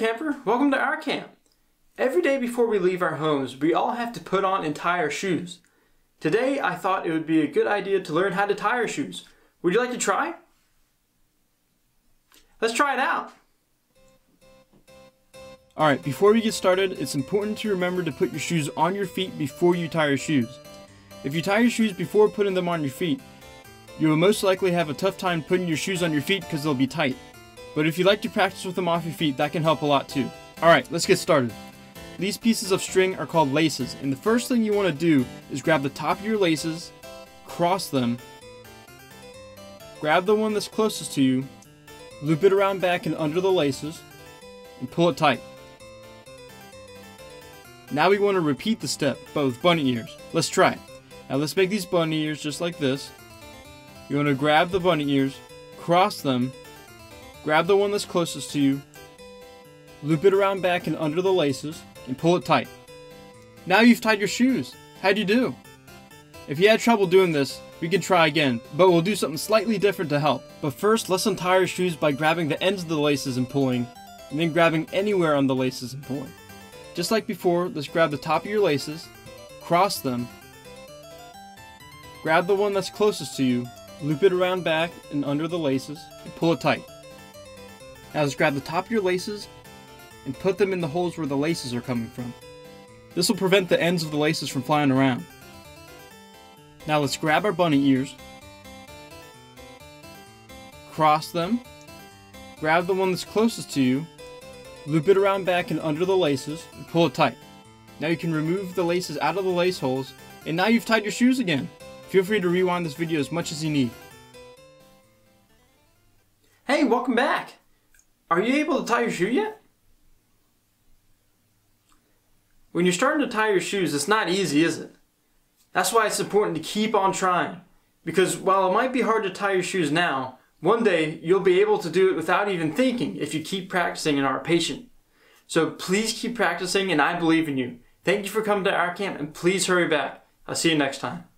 camper. Welcome to our camp. Every day before we leave our homes, we all have to put on and tie our shoes. Today, I thought it would be a good idea to learn how to tie our shoes. Would you like to try? Let's try it out. Alright, before we get started, it's important to remember to put your shoes on your feet before you tie your shoes. If you tie your shoes before putting them on your feet, you will most likely have a tough time putting your shoes on your feet because they'll be tight. But if you like to practice with them off your feet, that can help a lot too. Alright, let's get started. These pieces of string are called laces, and the first thing you want to do is grab the top of your laces, cross them, grab the one that's closest to you, loop it around back and under the laces, and pull it tight. Now we want to repeat the step, but with bunny ears. Let's try it. Now let's make these bunny ears just like this. You want to grab the bunny ears, cross them, grab the one that's closest to you, loop it around back and under the laces, and pull it tight. Now you've tied your shoes. How'd you do? If you had trouble doing this, we can try again, but we'll do something slightly different to help. But first, let's untie your shoes by grabbing the ends of the laces and pulling, and then grabbing anywhere on the laces and pulling. Just like before, let's grab the top of your laces, cross them, grab the one that's closest to you, loop it around back and under the laces, and pull it tight. Now let's grab the top of your laces and put them in the holes where the laces are coming from. This will prevent the ends of the laces from flying around. Now let's grab our bunny ears, cross them, grab the one that's closest to you, loop it around back and under the laces, and pull it tight. Now you can remove the laces out of the lace holes, and now you've tied your shoes again. Feel free to rewind this video as much as you need. Hey, welcome back! Are you able to tie your shoe yet? When you're starting to tie your shoes, it's not easy, is it? That's why it's important to keep on trying. Because while it might be hard to tie your shoes now, one day you'll be able to do it without even thinking if you keep practicing and are patient. So please keep practicing and I believe in you. Thank you for coming to our camp and please hurry back. I'll see you next time.